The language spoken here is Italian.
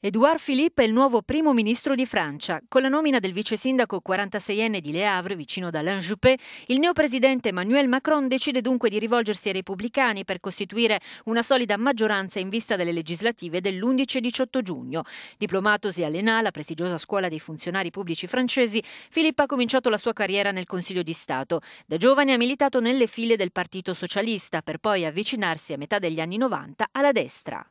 Edouard Philippe è il nuovo primo ministro di Francia. Con la nomina del vice sindaco 46enne di Le Havre, vicino da Juppé, il neopresidente Emmanuel Macron decide dunque di rivolgersi ai repubblicani per costituire una solida maggioranza in vista delle legislative dell'11 e 18 giugno. Diplomatosi all'ENA, la prestigiosa scuola dei funzionari pubblici francesi, Philippe ha cominciato la sua carriera nel Consiglio di Stato. Da giovane ha militato nelle file del Partito Socialista per poi avvicinarsi a metà degli anni 90 alla destra.